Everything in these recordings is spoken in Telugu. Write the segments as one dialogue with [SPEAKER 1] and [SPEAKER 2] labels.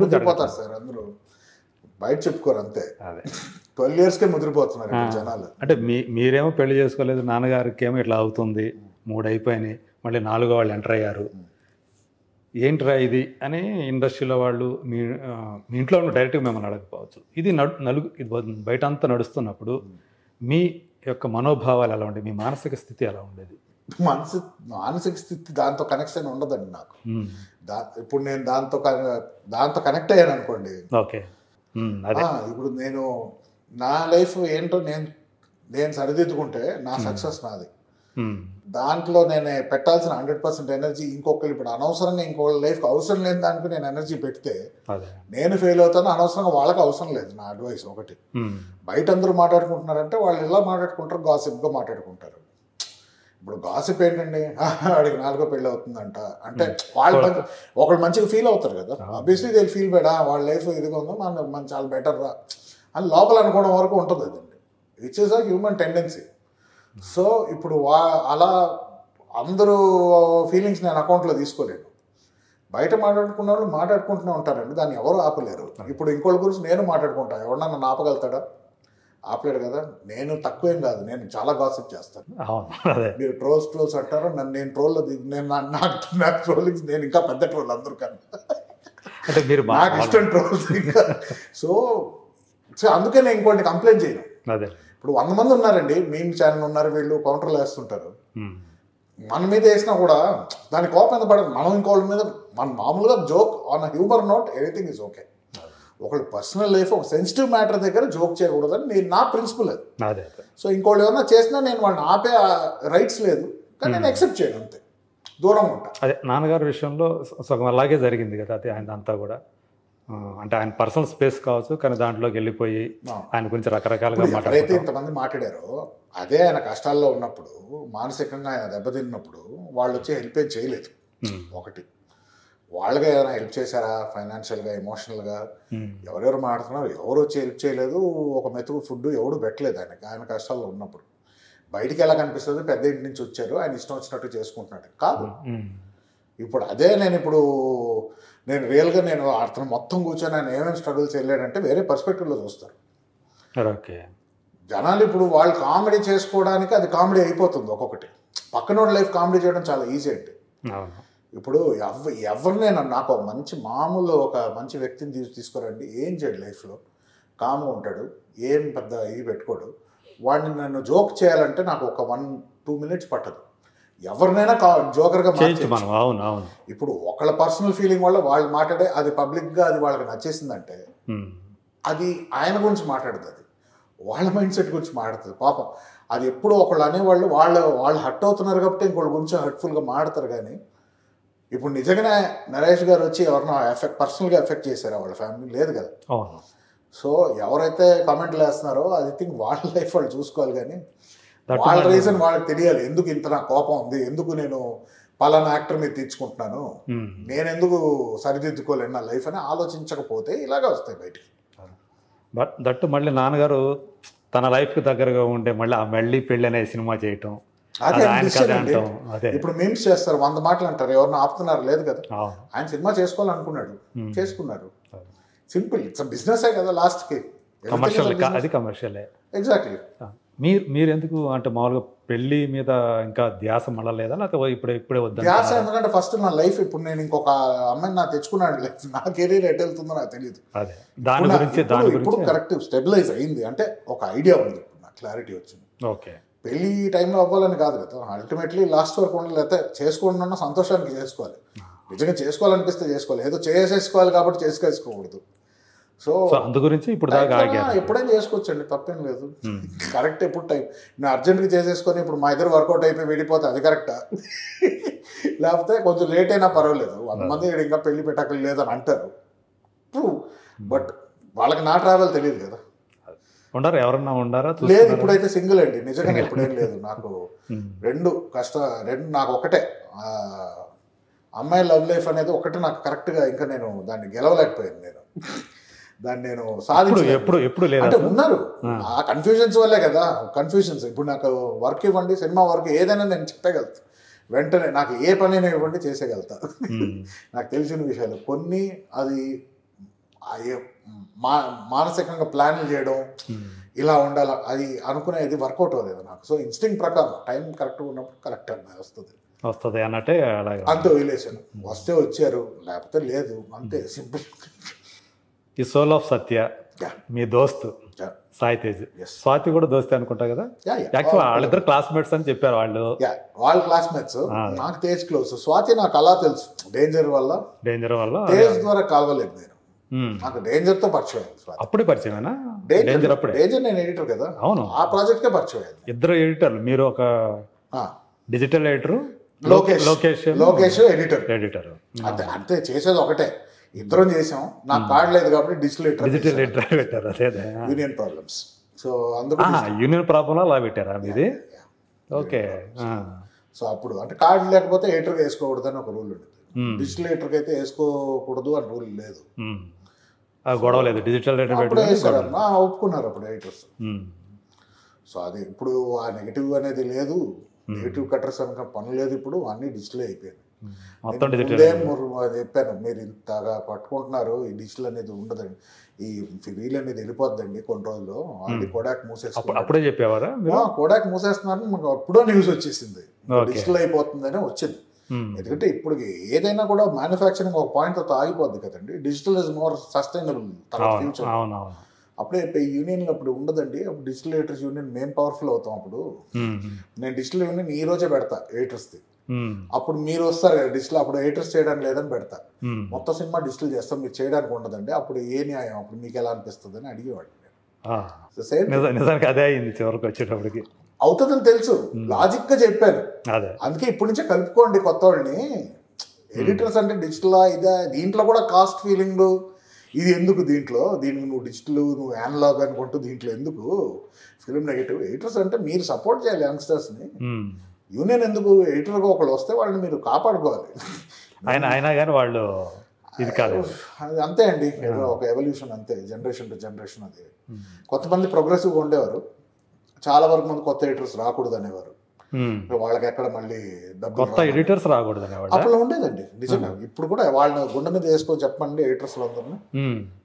[SPEAKER 1] ముద్రపోతారు సార్ అందరూ బయట చెప్పుకోరు అంతే.
[SPEAKER 2] అదే.
[SPEAKER 1] ట్వెల్వ్ ఇయర్స్కే ముద్రపోతున్నారు జనాలు.
[SPEAKER 2] అంటే మీ మీరేమో పెళ్ళి చేసుకోలేదు నాన్నగారికి ఏమో ఇట్లా అవుతుంది మూడు అయిపోయినాయి మళ్ళీ నాలుగో వాళ్ళు ఎంటర్ అయ్యారు. ఏంట్రా ఇది అని ఇండస్ట్రీలో వాళ్ళు మీ మీ ఇంట్లో ఉన్న డైరెక్ట్గా మిమ్మల్ని అడగకపోవచ్చు. ఇది నడు నలుగు ఇది బయట అంతా నడుస్తున్నప్పుడు మీ యొక్క మనోభావాలు ఎలా ఉండేవి? మీ మానసిక స్థితి ఎలా ఉండేది?
[SPEAKER 1] మనసు మానసిక స్థితి దాంతో కనెక్షన్ ఉండదండి నాకు.
[SPEAKER 2] మ్మ్.
[SPEAKER 1] దా ఇప్పుడు నేను దాంతో దాంతో కనెక్ట్ అయ్యాను అనుకోండి.
[SPEAKER 2] ఓకే.
[SPEAKER 1] ఆ, ఇప్పుడు నేను నా లైఫ్ ఏంటో నేను నేను సరిదిద్దుకుంటే నా సక్సెస్ నాది.
[SPEAKER 2] మ్మ్.
[SPEAKER 1] దాంట్లో నేను పెట్టాల్సిన హండ్రెడ్ పర్సెంట్ ఎనర్జీ ఇంకొకరు ఇప్పుడు అనవసరంగా ఇంకొకరి లైఫ్కి అవసరం లేని దానికి నేను ఎనర్జీ పెడితే నేను ఫెయిల్ అవుతాను అనవసరంగా వాళ్ళకి అవసరం లేదు నా అడ్వైస్ ఒకటి. బయట అందరూ మాట్లాడుకుంటున్నారంటే వాళ్ళు ఎలా మాట్లాడుకుంటారు గాసిప్గా మాట్లాడుకుంటారు. ఇప్పుడు గాసిప్ ఏంటండి? వాడికి నాలుగో పెళ్ళి అవుతుందంట. అంటే వాళ్ళు మంచి- ఒకళ్ళు మంచిగా ఫీల్ అవుతారు కదా. ఆబ్వియస్లీ దే ఫీల్ బెడా వాళ్ళ లైఫ్ ఇదిగా ఉందో మన మన చాలా బెటర్ రా అని లోపల అనుకోవడం వరకు ఉంటుంది అదండి which is a human tendency so ఇప్పుడు వా అలా అందరూ ఫీలింగ్స్ నేను అకౌంట్లో తీసుకోలేను. బయట మాట్లాడుకున్న వాళ్ళు మాట్లాడుకుంటూనే ఉంటారండి. దాన్ని ఎవరు ఆపలేరు. ఇప్పుడు ఇంకోళ్ళ గురించి నేను మాట్లాడుకుంటా. ఎవరన్నా నన్ను ఆపగలుగుతాడా? ఆపలేడు కదా. నేను తక్కువేం కాదు. నేను చాలా గాసిప్ చేస్తాను. మీరు ట్రోల్స్ ట్రోల్స్ అంటారు. నన్ను నేను ట్రోల్లో నేను నా- నాకు నాకు ట్రోలింగ్స్ నేను ఇంకా పెద్ద ట్రోల్ అందరు కానీ
[SPEAKER 2] అంటే మీరు మా-
[SPEAKER 1] నాకు ఇష్టం ట్రోల్స్ ఇంకా. సో సో అందుకే నేను ఇంకోటి కంప్లైంట్ చేయను.
[SPEAKER 2] అదే.
[SPEAKER 1] ఇప్పుడు వంద మంది ఉన్నారండి. మేము ఛానల్ ఉన్నారు వీళ్ళు కౌంటర్లు వేస్తుంటారు. మన మీద వేసినా కూడా దాని కోపం ఎంత పడదు. మనం ఇంకోళ్ళ మీద మన మామూలుగా joke on humour note anything is okay ఒకళ్ళు పర్సనల్ లైఫ్ ఒక సెన్సిటివ్ మ్యాటర్ దగ్గర జోక్ చేయకూడదని నేను నా ప్రిన్సిపల్ అది. సో ఇంకోళ్ళు ఏమన్నా చేసినా నేను వాళ్ళని ఆపే రైట్స్ లేదు. కానీ నేను యాక్సెప్ట్ చేయను అంతే. దూరంగా ఉంటా.
[SPEAKER 2] అదే నాన్నగారి విషయంలో సగం అలాగే జరిగింది కదా అది ఆయన అంతా కూడా. అంటే ఆయన పర్సనల్ స్పేస్ కావచ్చు కానీ దాంట్లోకి వెళ్ళిపోయి. ఆయన గురించి రకరకాలుగా
[SPEAKER 1] ఎవరైతే ఇంతమంది మాట్లాడారో అదే ఆయన కష్టాల్లో ఉన్నప్పుడు మానసికంగా ఆయన దెబ్బతిన్నప్పుడు వాళ్ళు వచ్చి హెల్ప్ ఏం చేయలేదు.
[SPEAKER 2] మ్మ్.
[SPEAKER 1] ఒకటి. వాళ్ళగా ఏదైనా హెల్ప్ చేశారా? ఫైనాన్షియల్గా ఎమోషనల్గా. ఎవరెవరు మాడుతున్నారు ఎవరు వచ్చి హెల్ప్ చేయలేదు. ఒక మెతుకు ఫుడ్ ఎవడు పెట్టలేదు ఆయనకి. ఆయన కష్టాల్లో ఉన్నప్పుడు. బయటికి ఎలా కనిపిస్తుంది పెద్ద ఇంటి నుంచి వచ్చారు. ఆయన ఇష్టం వచ్చినట్టు చేసుకుంటున్నాడు. కాదు. ఇప్పుడు అదే నేను ఇప్పుడు నేను రియల్గా నేను అతను మొత్తం కూర్చొని ఆయన ఏమేమి స్ట్రగుల్స్ వెళ్ళాడంటే వేరే పర్స్పెక్టివ్లో చూస్తారు.
[SPEAKER 2] ఓకే.
[SPEAKER 1] జనాలు ఇప్పుడు వాళ్ళు కామెడీ చేసుకోవడానికి అది కామెడీ అయిపోతుంది ఒక్కొక్కటి. పక్కనోడి లైఫ్ కామెడీ చేయడం చాలా ఈజీ అండి.
[SPEAKER 2] అవును.
[SPEAKER 1] ఇప్పుడు ఎవ ఎవరినైనా నాకు ఒక మంచి మామూలు ఒక మంచి వ్యక్తిని తీసు తీసుకురండి ఏం చేయడు లైఫ్లో? కామ్గా ఉంటాడు ఏం పెద్ద ఇది పెట్టుకోడు. వాడిని నన్ను జోక్ చేయాలంటే నాకు ఒక వన్ టూ మినిట్స్ పట్టదు. ఎవరినైనా కా జోకర్గా
[SPEAKER 2] అవును
[SPEAKER 1] ఇప్పుడు ఒకళ్ళ పర్సనల్ ఫీలింగ్ వల్ల వాళ్ళు మాట్లాడే అది పబ్లిక్గా అది వాళ్ళకి నచ్చేసిందంటే. అది ఆయన గురించి మాట్లాడుతుంది అది. వాళ్ళ మైండ్ సెట్ గురించి మాట్లాడుతుంది పాపం. అది ఎప్పుడు ఒకళ్ళు అనేవాళ్ళు వాళ్ళు వాళ్ళు హర్ట్ అవుతున్నారు కాబట్టి ఇంకోళ్ళ గురించి హర్ట్ఫుల్గా మాడతారు కానీ ఇప్పుడు నిజంగానే నరేష్ గారు వచ్చి ఎవరినో ఎఫెక్ట్ పర్సనల్గా ఎఫెక్ట్ చేశారా వాళ్ళ ఫ్యామిలీ. లేదు కదా. సో ఎవరైతే కామెంట్లు వేస్తున్నారో అది థింక్ వాళ్ళ లైఫ్ వాళ్ళు చూసుకోవాలి కానీ వాళ్ళ రీజన్ వాళ్ళకి తెలియాలి. ఎందుకు ఇంత నా కోపం ఉంది? ఎందుకు నేను పలానా యాక్టర్ మీద తెచ్చుకుంటున్నాను
[SPEAKER 2] మ్మ్.
[SPEAKER 1] నేను ఎందుకు సరిదిద్దుకోలేను నా లైఫ్ అని ఆలోచించకపోతే ఇలాగే వస్తాయి బయటికి.
[SPEAKER 2] బట్ దట్టు మళ్ళీ నాన్నగారు తన లైఫ్కి దగ్గరగా ఉండే మళ్ళీ ఆ మళ్ళీ పెళ్ళి అనే సినిమా చేయటం
[SPEAKER 1] అదే
[SPEAKER 2] అది. అంటాం.
[SPEAKER 1] ఇప్పుడు మీమ్స్ చేస్తారు వంద మాటలు అంటారు ఎవరిని ఆపుతున్నారు లేదు కదా. ఆయన సినిమా చేసుకోవాలనుకున్నాడు. చేసుకున్నారు. సింపుల్ ఇట్స్ బిజినెస్ కదా లాస్ట్కి
[SPEAKER 2] కమర్షియల్ అది కమర్షియలే
[SPEAKER 1] ఎగ్జాక్ట్లీ
[SPEAKER 2] మీరు మీరు ఎందుకు అంటే మామూలుగా పెళ్ళి మీద ఇంకా ధ్యాస మళ్ళలేదా? లేకపోతే ఇప్పుడే ఇప్పుడే వద్దా
[SPEAKER 1] ధ్యాస ఎందుకంటే ఫస్ట్ నా లైఫ్ ఇప్పుడు నేను ఇంకొక అమ్మాయిని నా తెచ్చుకున్నాడు. లైఫ్ నా కెరీర్ ఎటు వెళ్తుందో నాకు తెలియదు.
[SPEAKER 2] అదే. దాని గురించి దాని
[SPEAKER 1] ఇప్పుడు
[SPEAKER 2] గురించి.
[SPEAKER 1] కరెక్ట్ స్టెబిలైజ్ అయింది. అంటే ఒక ఐడియా ఉంది. ఇప్పుడు నాకు క్లారిటీ వచ్చింది.
[SPEAKER 2] ఓకే.
[SPEAKER 1] పెళ్ళి టైంలో అవ్వాలని కాదు కదా. అల్టిమేట్లీ లాస్ట్ వరకు ఉండాలి లేకపోతే చేసుకోకుండా సంతోషానికి చేసుకోవాలి. నిజంగా చేసుకోవాలనిపిస్తే చేసుకోవాలి. ఏదో చేసేసుకోవాలి కాబట్టి చేసుకోకూడదు. సో
[SPEAKER 2] సో అందు గురించి ఇప్పుడు
[SPEAKER 1] ఎప్పుడైనా చేసుకోవచ్చండి తప్పేం లేదు. కరెక్ట్ ఎప్పుడు టైం. నేను అర్జెంట్గా చేసేసుకొని ఇప్పుడు మా ఇద్దరు వర్కౌట్ అయిపోయి వెళ్ళిపోతే అది కరెక్టా? లేకపోతే కొంచెం లేట్ అయినా పర్వాలేదు. వంద మంది ఇంకా పెళ్ళి పెట్టకలు లేదని అంటారు. ట్రూ బట్ వాళ్ళకి నా ట్రావెల్ తెలియదు కదా.
[SPEAKER 2] ఉండారా? ఎవరన్నా ఉండారా?
[SPEAKER 1] లేదు? ఇప్పుడైతే సింగిల్ అండి. నిజంగా ఇప్పుడేం లేదు. నాకు. రెండు కష్ట రెండు నాకు ఒకటే. అమ్మాయి లవ్ లైఫ్ అనేది ఒకటే నాకు కరెక్ట్గా ఇంకా నేను దాన్ని గెలవలేకపోయాను నేను. దాన్ని నేను సాధించలేదు
[SPEAKER 2] ఎప్పుడు ఎప్పుడు లేదా
[SPEAKER 1] అంటే ఉన్నారు.
[SPEAKER 2] ఆ.
[SPEAKER 1] కన్ఫ్యూజన్స్ వల్లే కదా. కన్ఫ్యూజన్స్. ఇప్పుడు నాకు వర్క్ ఇవ్వండి సినిమా వర్క్ ఏదైనా నేను చెప్పగలుగుతా. వెంటనే నాకు ఏ పనైనా ఇవ్వండి చేసేయగలుగుతా. నాకు తెలిసిన విషయాలు. కొన్ని అది మా మానసికంగా ప్లాన్లు చేయడం ఇలా ఉండాలి అది అనుకునేది వర్కౌట్ అవ్వలేదు నాకు. సో ఇన్స్టింగ్ ప్రకారం టైం కరెక్ట్గా ఉన్నప్పుడు కరెక్ట్ అన్న వస్తుంది.
[SPEAKER 2] వస్తుంది అన్నట్టే అలాగే
[SPEAKER 1] అంతే వదిలేసాను వస్తే వచ్చారు లేకపోతే లేదు అంతే సింపుల్.
[SPEAKER 2] ఈ సోల్ ఆఫ్ సత్య మీ దోస్తు సాయి తేజ్.
[SPEAKER 1] Yes.
[SPEAKER 2] స్వాతి కూడా దోస్తే అనుకుంటా కదా? యాక్చువల్ వాళ్ళిద్దరు క్లాస్మేట్స్ అని చెప్పారు వాళ్ళు.
[SPEAKER 1] వాళ్ళ క్లాస్మేట్స్ నాకు తేజ్ క్లోజ్ స్వాతి నాకు అలా తెలుసు. డేంజర్ వల్ల
[SPEAKER 2] డేంజర్ వల్ల
[SPEAKER 1] తేజ్ ద్వారా కలవలేదు నేను. నాకు డేంజర్తో పరిచయం అయింది
[SPEAKER 2] అప్పుడే పరిచయమేనా? డేంజర్ అప్పుడే.
[SPEAKER 1] డేంజర్ నేను ఎడిటర్ కదా?
[SPEAKER 2] అవును.
[SPEAKER 1] ఆ ప్రాజెక్ట్ కే పరిచయం అయింది.
[SPEAKER 2] ఇద్దరు ఎడిటర్లు మీరు ఒక digital editor
[SPEAKER 1] Lokesh.
[SPEAKER 2] Lokesh
[SPEAKER 1] Lokesh editor.
[SPEAKER 2] Editor.
[SPEAKER 1] అంతే అంతే చేసేది ఒకటే. ఇద్దరం చేసాం. నాకు కార్డు లేదు కాబట్టి డిజిటల్
[SPEAKER 2] డిజిటల్
[SPEAKER 1] ఎడిటర్
[SPEAKER 2] ఎడిటర్ పెట్టారు అదే
[SPEAKER 1] యూనియన్ ప్రాబ్లమ్స్ సో అందుకు
[SPEAKER 2] యూనియన్ ప్రాబ్లం అలా పెట్టారా మీది? ఓకే
[SPEAKER 1] సో అప్పుడు అంటే కార్డు లేకపోతే ఎడిటర్ వేసుకోకూడదని ఒక రూల్ ఉండేది
[SPEAKER 2] Hmm.
[SPEAKER 1] డిజిటల్ ఎడిటర్కి అయితే వేసుకోకూడదు అని రూల్ లేదు.
[SPEAKER 2] గొడవ లేదు. డిజిటల్
[SPEAKER 1] ఒప్పుకున్నారు అప్పుడు ఎడిటర్స్. సో అది ఇప్పుడు ఆ నెగిటివ్ అనేది లేదు. నెగిటివ్ కట్టర్స్ అనక పని లేదు ఇప్పుడు. అన్ని డిజిటల్ అయిపోయింది.
[SPEAKER 2] మొత్తం
[SPEAKER 1] చెప్పాను మీరు ఇంతగా పట్టుకుంటున్నారు ఈ డిజిటల్ అనేది ఉండదండి. ఈ రీల్ అనేది వెళ్ళిపోద్దండి కొన్ని రోజులు ఆల్రెడీ కోడాక్
[SPEAKER 2] అప్పుడు
[SPEAKER 1] మూసేస్తున్నారు
[SPEAKER 2] అప్పుడే చెప్పేవారా
[SPEAKER 1] కోడాక్ మూసేస్తున్నారు మాకు అప్పుడో న్యూస్ వచ్చేసింది. డిజిటల్ అయిపోతుందని వచ్చింది. ఎందుకంటే ఇప్పుడు ఏదైనా కూడా మ్యానుఫ్యాక్చరింగ్ ఒక పాయింట్తో ఆగిపోద్ది కదండి. డిజిటల్ ఇస్ మోర్ సస్టైనబుల్ తర్వాత ఫ్యూచర్ అప్పుడే యూనియన్ అప్పుడు ఉండదండి. అప్పుడు డిజిటల్ ఎడిటర్స్ యూనియన్ మేము పవర్ఫుల్ అవుతాం అప్పుడు.
[SPEAKER 2] ఉమ్.
[SPEAKER 1] నేను డిజిటల్ యూనియన్ ఈ రోజే పెడతా ఎడిటర్స్ది
[SPEAKER 2] ఉమ్.
[SPEAKER 1] అప్పుడు మీరు వస్తారు కదా డిజిటల్ అప్పుడు ఎడిటర్స్ చేయడానికి లేదని పెడతా. మొత్తం సినిమా డిజిటల్ చేస్తాం మీరు చేయడానికి ఉండదండి. అప్పుడు ఏ న్యాయం? అప్పుడు మీకు ఎలా అనిపిస్తుంది అని అడిగేవాడు
[SPEAKER 2] నిజానికి అదే అయింది చివరికి వచ్చేటప్పటికి.
[SPEAKER 1] అవుతుందని తెలుసు. లాజిక్గా చెప్పాను. అందుకే ఇప్పటి నుంచే కలుపుకోండి కొత్త వాళ్ళని ఎడిటర్స్ అంటే డిజిటలా ఇదా? దీంట్లో కూడా కాస్ట్ ఫీలింగ్ ఇది ఎందుకు దీంట్లో? దీనికి నువ్వు డిజిటల్ నువ్వు యానలాగ్ అనుకుంటూ దీంట్లో ఎందుకు? ఫిలిం నెగటివ్ ఎడిటర్స్ అంటే మీరు సపోర్ట్ చేయాలి యంగ్స్టర్స్ని. యూనియన్ ఎందుకు? ఎడిటర్గా ఒకళ్ళు వస్తే వాళ్ళని మీరు కాపాడుకోవాలి.
[SPEAKER 2] ఆయన అయినా కానీ వాళ్ళు ఇది కాదు.
[SPEAKER 1] అంతే అండి. ఒక ఎవల్యూషన్ అంతే. జనరేషన్ టు జనరేషన్ అది. కొంతమంది ప్రోగ్రెసివ్గా ఉండేవారు. చాలా వరకు మంది కొత్త ఎడిటర్స్ రాకూడదు అనేవారు. వాళ్ళకి ఎక్కడ మళ్ళీ
[SPEAKER 2] కొత్త ఎడిటర్స్ రాకూడదు
[SPEAKER 1] అప్పుడు ఉండేదండి నిజంగా. ఇప్పుడు కూడా వాళ్ళని గుండె మీద వేసుకొని చెప్పండి ఎడిటర్స్ అందరినీ.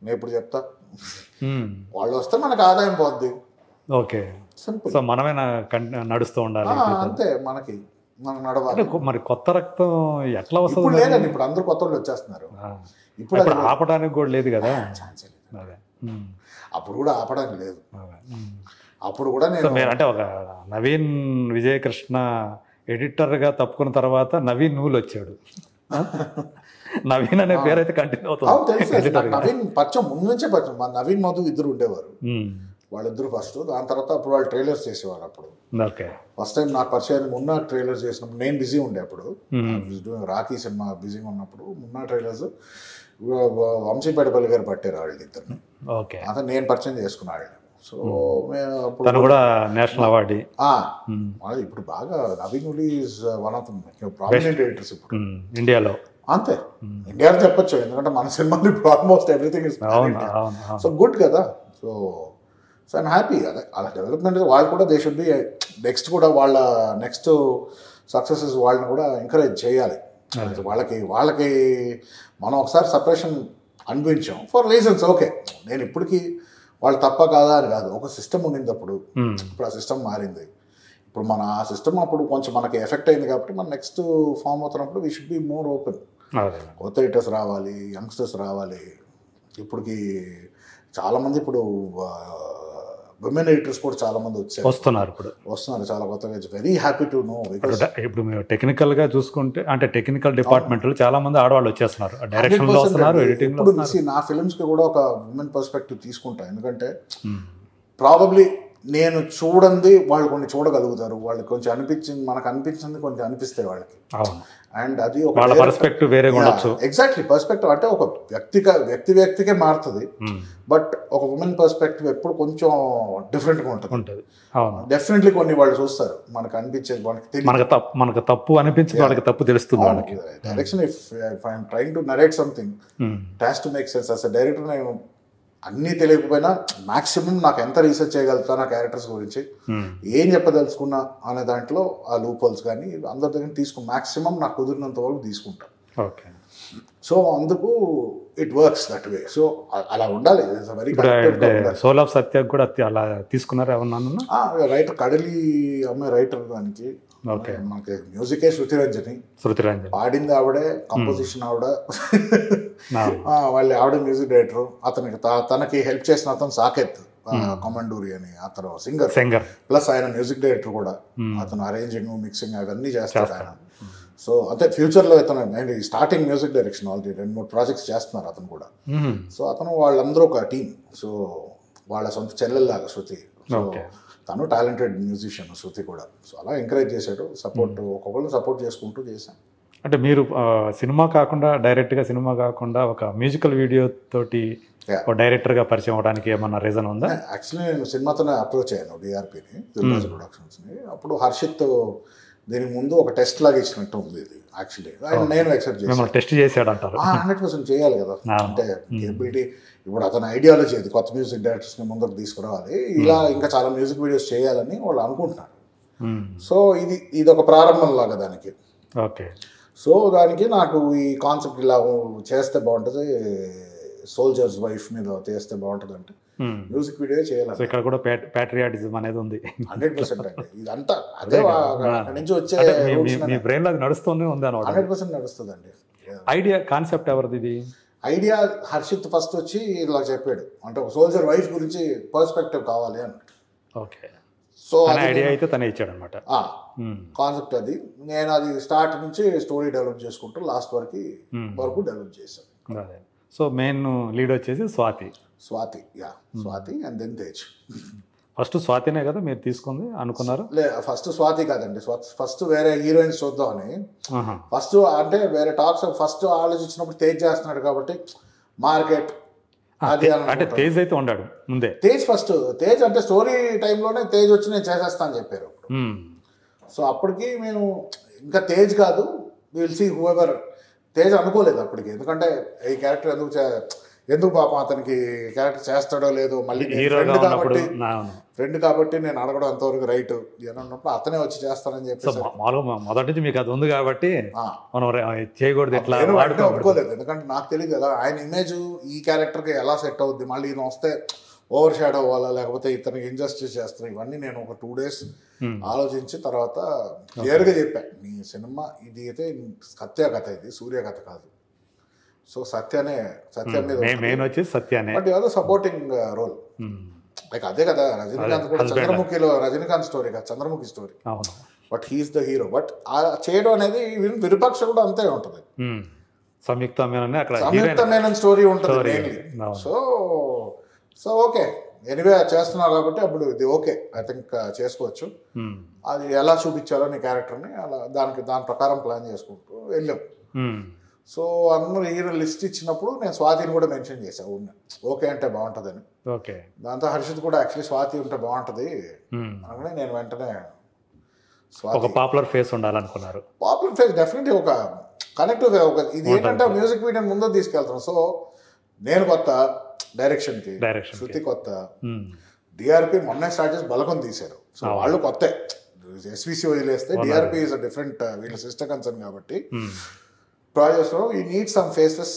[SPEAKER 1] నేను ఇప్పుడు చెప్తా. వాళ్ళు వస్తే మనకు ఆదాయం పోద్ది.
[SPEAKER 2] ఓకే.
[SPEAKER 1] సింపుల్
[SPEAKER 2] సో మనమే నడుస్తూ ఉండాలి?
[SPEAKER 1] అంతే మనకి మనం నడవాలి.
[SPEAKER 2] మరి కొత్త రక్తం ఎట్లా వస్తుంది
[SPEAKER 1] లేదండి ఇప్పుడు అందరూ కొత్త వాళ్ళు వచ్చేస్తున్నారు. ఇప్పుడు
[SPEAKER 2] ఆపడానికి కూడా లేదు కదా.
[SPEAKER 1] అప్పుడు కూడా ఆపడానికి లేదు. అప్పుడు కూడా నేను
[SPEAKER 2] అంటే ఒక నవీన్ విజయకృష్ణ ఎడిటర్గా తప్పుకున్న తర్వాత నవీన్ నూలు వచ్చాడు? నవీన్ అనే పేరు అయితే కంటిన్యూ అవుతుంది.
[SPEAKER 1] నవీన్ పరిచయం ముందు నుంచే పరిచయం. మా నవీన్ మధు ఇద్దరు ఉండేవారు. వాళ్ళిద్దరు ఫస్ట్. దాని తర్వాత అప్పుడు వాళ్ళు ట్రైలర్స్ చేసేవారు అప్పుడు.
[SPEAKER 2] ఓకే.
[SPEAKER 1] ఫస్ట్ టైం నాకు పరిచయం మున్నా ట్రైలర్స్ చేసినప్పుడు నేను బిజీ ఉండే అప్పుడు. రాఖీ సినిమా బిజీగా ఉన్నప్పుడు మున్నా ట్రైలర్స్ వంశీపేటపల్లి గారు పట్టారు వాళ్ళు ఇద్దరిని
[SPEAKER 2] ఓకే.
[SPEAKER 1] అతను నేను పరిచయం చేసుకున్నా వాళ్ళని. సో
[SPEAKER 2] తను కూడా నేషనల్ అవార్డు.
[SPEAKER 1] ఇప్పుడు బాగా Naveen Nooli is one of prominent editors ఇప్పుడు.
[SPEAKER 2] ఇండియాలో.
[SPEAKER 1] అంతే. ఇండియాలో చెప్పొచ్చు ఎందుకంటే మన సినిమాలు ఇప్పుడు almost everything is so good కదా. సో సో ఐమ్ హ్యాపీ అదే అలా డెవలప్మెంట్ వాళ్ళు కూడా దే షుడ్ బి నెక్స్ట్ కూడా వాళ్ళ నెక్స్ట్ సక్సెసెస్ వాళ్ళని కూడా ఎంకరేజ్ చేయాలి. వాళ్ళకి వాళ్ళకి మనం ఒకసారి సపరేషన్ అనిపించాం. ఫర్ రీజన్స్ ఓకే నేను ఇప్పటికీ వాళ్ళు తప్ప కాదా అని కాదు. ఒక సిస్టమ్ ఉండింది అప్పుడు. ఇప్పుడు ఆ సిస్టమ్ మారింది. ఇప్పుడు మన ఆ సిస్టమ్ అప్పుడు కొంచెం మనకి ఎఫెక్ట్ అయింది కాబట్టి మన నెక్స్ట్ ఫామ్ అవుతున్నప్పుడు we should be more open కొత్త రావాలి యంగ్స్టర్స్ రావాలి. ఇప్పటికి చాలామంది ఇప్పుడు విమెన్ ఎడిటర్స్ కూడా చాలా మంది వచ్చారు.
[SPEAKER 2] వస్తున్నారు ఇప్పుడు.
[SPEAKER 1] వస్తున్నారు చాలా కొత్తగా. వెరీ హ్యాపీ టు నో
[SPEAKER 2] ఇప్పుడు మేము టెక్నికల్గా చూసుకుంటే అంటే టెక్నికల్ డిపార్ట్మెంట్లో చాలా మంది ఆడవాళ్ళు వచ్చేస్తున్నారు. డైరెక్షన్లో వస్తున్నారు
[SPEAKER 1] ఎడిటింగ్లో నా ఫిల్మ్స్కి కూడా ఒక ఉమెన్ పర్స్పెక్టివ్ తీసుకుంటా. ఎందుకంటే. ప్రాబబ్లీ నేను చూడండి వాళ్ళు కొన్ని చూడగలుగుతారు. వాళ్ళకి కొంచెం అనిపించింది మనకు అనిపించింది కొంచెం అనిపిస్తాయి వాళ్ళకి. అండ్ అది ఒక
[SPEAKER 2] వాళ్ళ పర్స్పెక్టివ్ ఉండొచ్చు.
[SPEAKER 1] ఎగ్జాక్ట్లీ పర్స్పెక్టివ్ అంటే ఒక వ్యక్తిగా వ్యక్తి వ్యక్తికే మారుతుంది. బట్ ఒక ఉమెన్ పర్స్పెక్టివ్ ఎప్పుడు కొంచెం డిఫరెంట్గా ఉంటుంది.
[SPEAKER 2] ఉంటుంది.
[SPEAKER 1] డెఫినెట్లీ కొన్ని వాళ్ళు చూస్తారు. మనకు అనిపించేది వాళ్ళకి తెలియదు
[SPEAKER 2] మనకు తప్పు మనకు తప్పు అనిపించింది వాళ్ళకి తప్పు తెలుస్తుంది వాళ్ళకి.
[SPEAKER 1] Direction if I'm trying to narrate something. Toss to make sense as director నేను అన్నీ తెలియకపోయినా మాక్సిమం నాకు ఎంత రీసెర్చ్ చేయగలుగుతాను ఆ క్యారెక్టర్స్ గురించి
[SPEAKER 2] ఉమ్.
[SPEAKER 1] ఏం చెప్పదలుచుకున్నా అనే దాంట్లో ఆ లూపోల్స్ కానీ అందరి దగ్గర తీసుకు మాక్సిమం నాకు కుదిరినంత వరకు తీసుకుంటా.
[SPEAKER 2] ఓకే
[SPEAKER 1] సో అందుకు it works that way so అలా ఉండాలి. వెరీ
[SPEAKER 2] ఇప్పుడు సోల్ ఆఫ్ సత్య కూడా అలా తీసుకున్నారు ఏమన్నా
[SPEAKER 1] రైటర్ కడలి అమ్మాయి రైటర్ దానికి
[SPEAKER 2] ఓకే.
[SPEAKER 1] మనకి మ్యూజికే శృతి రంజని
[SPEAKER 2] శృతి రంజన్
[SPEAKER 1] పాడింది ఆవిడే. కంపోజిషన్ ఆవిడ వాళ్ళ ఆవిడ మ్యూజిక్ డైరెక్టర్ అతనికి తనకి హెల్ప్ చేసిన అతను సాకేత్ కమండూరి అని అతను సింగర్
[SPEAKER 2] సింగర్
[SPEAKER 1] ప్లస్ ఆయన మ్యూజిక్ డైరెక్టర్ కూడా. అతను అరేంజింగ్ మిక్సింగ్ అవన్నీ చేస్తాడు ఆయన. సో అంటే ఫ్యూచర్లో అతను ఆయన స్టార్టింగ్ మ్యూజిక్ డైరెక్షన్ ఆల్రెడీ రెండు మూడు ప్రాజెక్ట్స్ చేస్తున్నారు అతను కూడా. సో అతను వాళ్ళందరూ ఒక టీం సో వాళ్ళ సొంత చెల్లెల్లాగా శృతి. సో. తను టాలెంటెడ్ మ్యూజిషియన్ శృతి కూడా. సో అలా ఎంకరేజ్ చేశాడు. సపోర్ట్ ఒక్కొక్కరు సపోర్ట్ చేసుకుంటూ చేశాం
[SPEAKER 2] అంటే మీరు సినిమా కాకుండా డైరెక్ట్గా సినిమా కాకుండా ఒక మ్యూజికల్ వీడియో తోటి డైరెక్టర్గా పరిచయం అవడానికి ఏమన్నా రీజన్ ఉందా?
[SPEAKER 1] యాక్చువల్లీ నేను సినిమాతోనే అప్రోచ్ అయ్యాను డిఆర్పిని ప్రొడక్షన్స్ని. అప్పుడు హర్షిత్ దీనికి ముందు ఒక టెస్ట్ లాగా ఇచ్చినట్టు ఉంది ఇది యాక్చువల్లీ నేను చేశాను.
[SPEAKER 2] మిమ్మల్ని టెస్ట్ చేసాడు అంటారు
[SPEAKER 1] హండ్రెడ్ పర్సెంట్ చేయాలి కదా. అంటే కేబిలిటీ ఇప్పుడు అతని ఐడియాలజీ అది కొత్త మ్యూజిక్ డైరెక్టర్స్ని ముందుకు తీసుకురావాలి. ఇలా ఇంకా చాలా మ్యూజిక్ వీడియోస్ చేయాలని వాళ్ళు అనుకుంటున్నారు. సో ఇది ఇది ఒక ప్రారంభం లాగా దానికి.
[SPEAKER 2] ఓకే.
[SPEAKER 1] సో దానికి నాకు ఈ కాన్సెప్ట్ ఇలా చేస్తే బాగుంటుంది సోల్జర్స్ వైఫ్ మీద చేస్తే బాగుంటుంది అంటే మ్యూజిక్ వీడియో చేయాలి
[SPEAKER 2] ఇక్కడ కూడా ప్యాట్రియాటిజం అనేది ఉంది.
[SPEAKER 1] హండ్రెడ్ పర్సెంట్ అండి. ఇదంతా అదే వా- అక్కడి నుంచి వచ్చే
[SPEAKER 2] మీ- బ్రెయిన్లో అది నడుస్తూనే ఉంది అనమాట.
[SPEAKER 1] హండ్రెడ్ పర్సెంట్ నడుస్తుందండి.
[SPEAKER 2] ఐడియా కాన్సెప్ట్ ఎవరిది ఇది?
[SPEAKER 1] ఐడియా హర్షిత్ ఫస్ట్ వచ్చి ఇలా చెప్పాడు. అంటే ఒక సోల్జర్ వైఫ్ గురించి పర్స్పెక్టివ్ కావాలి అని.
[SPEAKER 2] ఓకే
[SPEAKER 1] సో
[SPEAKER 2] ఐడియా అయితే తనే ఇచ్చాడు అనమాట
[SPEAKER 1] కాన్సెప్ట్ అది. నేను అది స్టార్ట్ నుంచి స్టోరీ డెవలప్ చేసుకుంటూ లాస్ట్ వరకు వరకు డెవలప్ చేశాను.
[SPEAKER 2] సో మెయిన్ లీడ్ వచ్చేసి Swathi.
[SPEAKER 1] Swathi yeah Swathi and then Tej.
[SPEAKER 2] First స్వాతినే కదా మీరు తీసుకుంది అనుకున్నారు?
[SPEAKER 1] లే ఫస్ట్ స్వాతి కాదండి ఫస్ట్ వేరే హీరోయిన్స్ చూద్దామని. ఫస్ట్ అంటే వేరే టాక్స్ ఫస్ట్ ఆలోచించినప్పుడు తేజ్ చేస్తున్నాడు కాబట్టి మార్కెట్ అది
[SPEAKER 2] అంటే తేజ్ అయితే ఉండాడు ముందే.
[SPEAKER 1] తేజ్ ఫస్ట్ తేజ్ అంటే స్టోరీ టైంలోనే తేజ్ వచ్చి నేను చేసేస్తా అని చెప్పారు. సో అప్పటికి మేము ఇంకా తేజ్ కాదు విల్ సీ హూఎవర్ తేజ్ అనుకోలేదు అప్పటికి ఎందుకంటే ఈ క్యారెక్టర్ ఎందుకు ఎందుకు పాపం అతనికి క్యారెక్టర్ చేస్తాడో లేదో మళ్ళీ ఫ్రెండ్
[SPEAKER 2] ఉన్నప్పుడు
[SPEAKER 1] కాబట్టి ఫ్రెండ్ కాబట్టి నేను అడగడం అంతవరకు రైట్ అని అన్నప్పుడు అతనే వచ్చి చేస్తానని
[SPEAKER 2] మా- మామూలుగా మొదటి నుంచి మీకు అది ఉంది కాబట్టి. మనం చేయకూడదు వాడుకోకూడదు.
[SPEAKER 1] ఒప్పుకోలేదు. ఎందుకంటే నాకు తెలియదు కదా ఆయన ఇమేజ్ ఈ క్యారెక్టర్కి ఎలా సెట్ అవుద్ది? మళ్ళీ ఈయన వస్తే ఓవర్ షాడో అవ్వాలా? లేకపోతే ఇతనికి ఇంజస్టిస్ చేస్తాను ఇవన్నీ నేను ఒక టూ డేస్
[SPEAKER 2] Hmm.
[SPEAKER 1] ఆలోచించి తర్వాత క్లియర్గా చెప్పాను నీ సినిమా ఇది అయితే కథ ఇది సూర్య కథ కాదు. సో సత్యనే సత్య మీద
[SPEAKER 2] మెయిన్ వచ్చేసి సత్యానే
[SPEAKER 1] బట్ ఏదో సపోర్టింగ్ రోల్. లైక్ అదే కదా రజనీకాంత్ కూడా. చంద్రముఖిలో రజనీకాంత్ స్టోరీ కదా Chandramukhi story but he's the hero but ఆ చేయడం అనేది విరూపాక్ష కూడా అంతే ఉంటుంది
[SPEAKER 2] మ్మ్. సంయుక్త మీననే అక్కడ
[SPEAKER 1] స్టోరీ ఉంటుంది. Mainly. So so okay anyway చేస్తున్నావు కాబట్టి అప్పుడు ఇది ఓకే ఐ థింక్ చేసుకోవచ్చు. అది ఎలా చూపించాలో నీ క్యారెక్టర్ని అలా దానికి దాని ప్రకారం ప్లాన్ చేసుకుంటూ వెళ్ళాం. సో అందరూ హీరో లిస్ట్ ఇచ్చినప్పుడు నేను స్వాతిని కూడా మెన్షన్ చేశాను ఉన్న ఓకే అంటే బాగుంటుందని.
[SPEAKER 2] ఓకే.
[SPEAKER 1] దాంతో హర్షిత్ కూడా యాక్చువల్లీ స్వాతి ఉంటే బాగుంటుంది. అనగానే నేను వెంటనే
[SPEAKER 2] ఒక పాపులర్ ఫేస్ ఉండాలనుకున్నారు.
[SPEAKER 1] పాపులర్ ఫేస్ డెఫినెట్లీ ఒక కనెక్టివ్ ఒక ఇది ఏంటంటే మ్యూజిక్ వీడియో ముందు తీసుకెళ్తాం సో నేను కొత్త డైరెక్షన్కి
[SPEAKER 2] డైరెక్షన్
[SPEAKER 1] శృతి కొత్త. డిఆర్పి మొన్నే స్టార్ట్ చేసి బలకం తీశారు. సో వాళ్ళు కొత్తే. ఎస్విసి వదిలేస్తే డిఆర్పి ఇస్ డిఫరెంట్ వీళ్ళ సిస్టర్ కన్సర్న్ కాబట్టి ప్రాజెక్ట్స్లో ఈ నీడ్ సమ్ ఫేసెస్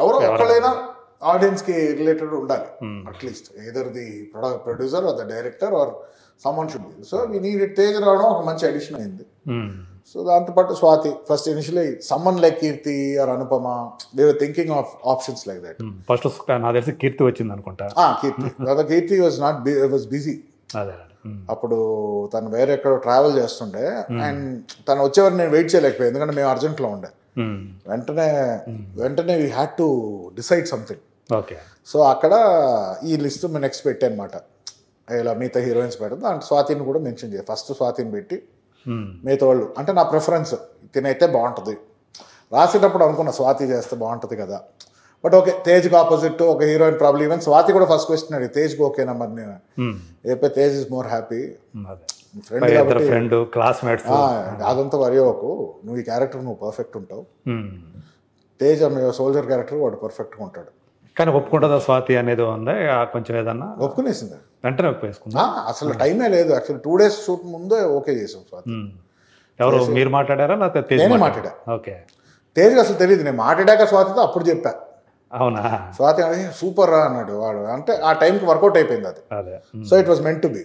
[SPEAKER 1] ఎవరో ఒక్కళ్ళైనా ఆడియన్స్కి రిలేటెడ్ ఉండాలి. At least either the producer or the director or someone should be so we need Tej రావడం ఒక మంచి అడిషన్ అయింది. సో దాంతోపాటు Swathi first initially someone like Keerthi or Anupama they thinking of options like that
[SPEAKER 2] first నాకు తెలిసి కీర్తి వచ్చింది అనుకుంటా.
[SPEAKER 1] కీర్తి తర్వాత Keerthi was not was busy. అప్పుడు తను వేరే ఎక్కడో ట్రావెల్ చేస్తుండే అండ్ తను వచ్చేవారు నేను వెయిట్ చేయలేకపోయాను. ఎందుకంటే మేము అర్జెంట్లో ఉండే. వెంటనే వెంటనే we had to decide something
[SPEAKER 2] okay
[SPEAKER 1] so అక్కడ ఈ లిస్ట్ మేము నెక్స్ట్ పెట్టానమాట. ఇలా మిగతా హీరోయిన్స్ పెడతాం దాంట్లో స్వాతిని కూడా మెన్షన్ చేయాలి ఫస్ట్ స్వాతిని పెట్టి
[SPEAKER 2] మ్మ్.
[SPEAKER 1] మిగతా వాళ్ళు అంటే నా ప్రిఫరెన్స్ తినైతే బాగుంటుంది. రాసేటప్పుడు అనుకున్న స్వాతి చేస్తే బాగుంటుంది కదా. బట్ ఓకే తేజ్కి ఆపోజిట్ ఒక హీరోయిన్ ప్రాబ్లం ఈవెన్ స్వాతి కూడా ఫస్ట్ క్వశ్చన్ అడిగి తేజ్కి ఓకేనా మరి నేను. AP Tej is more happy friend
[SPEAKER 2] classmates
[SPEAKER 1] అదంతా వరి అవ్వకు. నువ్వు ఈ క్యారెక్టర్ నువ్వు పర్ఫెక్ట్ ఉంటావు. తేజ్ అనే సోల్జర్ క్యారెక్టర్ వాడు పర్ఫెక్ట్గా ఉంటాడు.
[SPEAKER 2] కానీ ఒప్పుకుంటుందా స్వాతి అనేది ఉందా? కొంచెం ఏదన్నా?
[SPEAKER 1] ఒప్పుకునేసింది.
[SPEAKER 2] వెంటనే ఒప్పేసుకుందా?
[SPEAKER 1] ఆ, అసలు టైమే లేదు. యాక్చువల్లీ టూ డేస్ షూట్ ముందే ఓకే చేసాం స్వాతి.
[SPEAKER 2] మ్మ్. ఎవరు మీరు మాట్లాడారా? లేకపోతే తేజ్
[SPEAKER 1] నేనే? మాట్లాడా?
[SPEAKER 2] ఓకే.
[SPEAKER 1] తేజ్కి అసలు తెలియదు నేను మాట్లాడాక స్వాతితో అప్పుడు చెప్పా.
[SPEAKER 2] అవునా?
[SPEAKER 1] స్వాతి అని సూపర్ రా అన్నాడు వాడు. అంటే ఆ టైంకి వర్కౌట్ అయిపోయింది అది. So it was meant to be